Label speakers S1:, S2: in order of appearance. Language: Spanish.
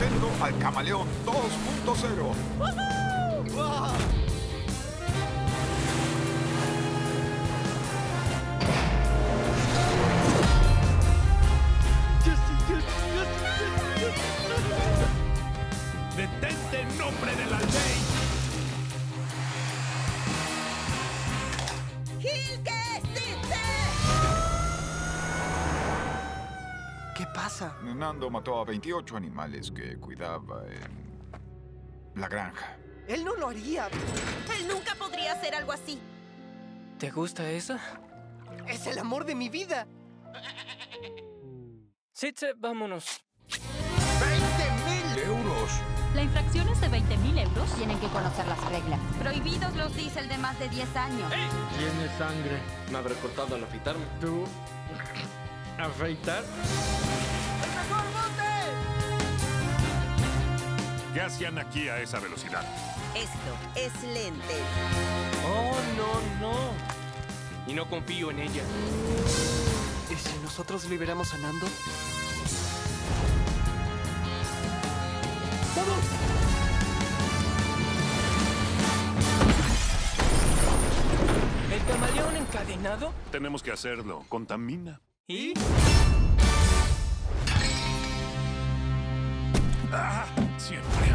S1: presento al Camaleón 2.0.
S2: ¡Detente en nombre de la ley!
S3: ¿Qué pasa?
S1: Nando mató a 28 animales que cuidaba en la granja.
S3: Él no lo haría.
S4: Él nunca podría hacer algo así.
S5: ¿Te gusta esa?
S3: Es el amor de mi vida.
S5: Sitze, vámonos.
S3: ¡20 mil!
S1: ¡Euros!
S6: La infracción es de 20 mil euros. Tienen que conocer las reglas.
S4: Prohibidos los diésel de más de 10 años.
S7: Tiene sangre.
S5: Me habré cortado al afeitarme.
S7: ¿Tú? ¿Afeitar?
S2: ¿Qué hacían aquí a esa velocidad?
S4: Esto es lente.
S5: Oh, no, no. Y no confío en ella.
S3: ¿Y si nosotros liberamos a Nando?
S5: ¿El camaleón encadenado?
S2: Tenemos que hacerlo. Contamina.
S5: 咦？
S2: 啊！见。